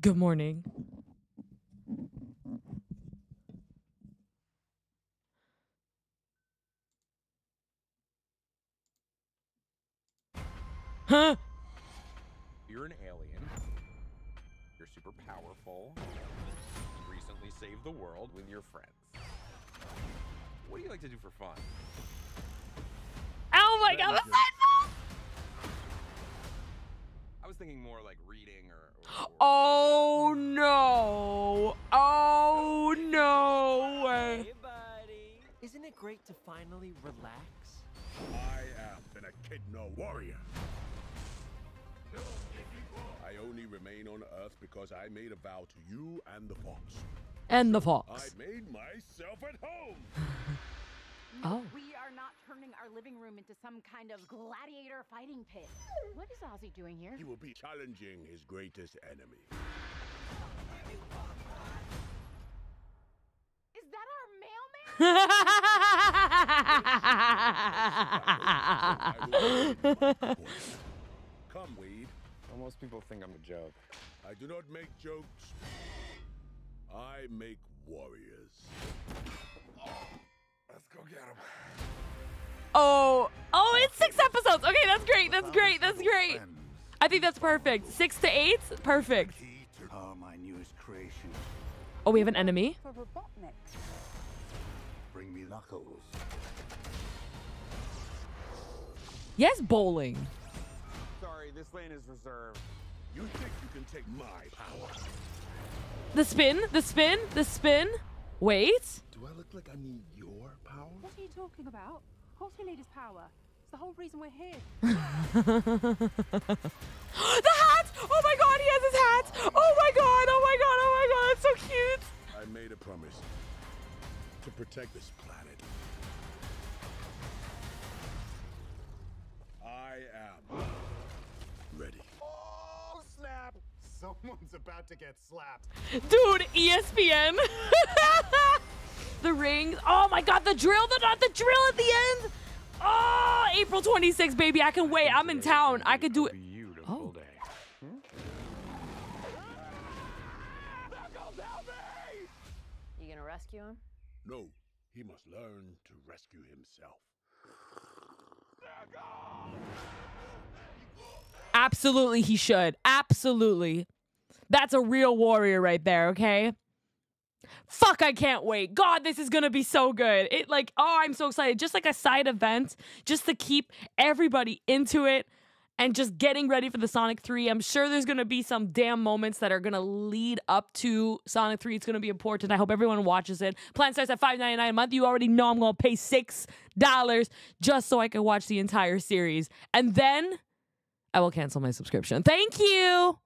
Good morning. Huh? You're an alien. You're super powerful. You recently saved the world with your friends. What do you like to do for fun? Oh my god, what's that? I thinking more like reading or. or, or Oh no. Oh no way. Hey, buddy. Isn't it great to finally relax? I am an Echidna warrior. I only remain on Earth because I made a vow to you and the fox. And the fox. I made myself at home. Oh. We are not turning our living room into some kind of gladiator fighting pit. What is Ozzy doing here? He will be challenging his greatest enemy. Is that our mailman? I will win my point. Come, Wade. Well, most people think I'm a joke. I do not make jokes. I make warriors. Let's go get him. Oh. Oh, it's six episodes. Okay, that's great. That's great. That's great. I think that's perfect. Six to eight? Perfect. Key to power my newest creation. Oh, we have an enemy. Bring me Knuckles. Yes, bowling. Sorry, this lane is reserved. You think you can take my power? The spin, the spin, the spin. Wait. Do I look like I need your power? What are you talking about? Of course we need his power. It's the whole reason we're here. the hat! Oh my god, he has his hat! Oh my god, oh my god, oh my god, it's so cute! I made a promise to protect this planet. I am ready. Oh, snap! Someone's about to get slapped. Dude, ESPN. the rings. Oh my god, the drill, the not the drill at the end. Oh, April 26th, baby. I can wait. I'm in town. I could do it. Beautiful Oh. day. You gonna rescue him? No, he must learn to rescue himself. Absolutely, he should. Absolutely. That's a real warrior right there, okay? Fuck, I can't wait. God, this is gonna be so good. It like, oh, I'm so excited. Just like a side event, just to keep everybody into it and just getting ready for the Sonic 3. I'm sure there's gonna be some damn moments that are gonna lead up to Sonic 3. It's gonna be important. I hope everyone watches it. Plan starts at $5.99 a month. You already know I'm gonna pay six dollars just so I can watch the entire series. And then I will cancel my subscription. Thank you.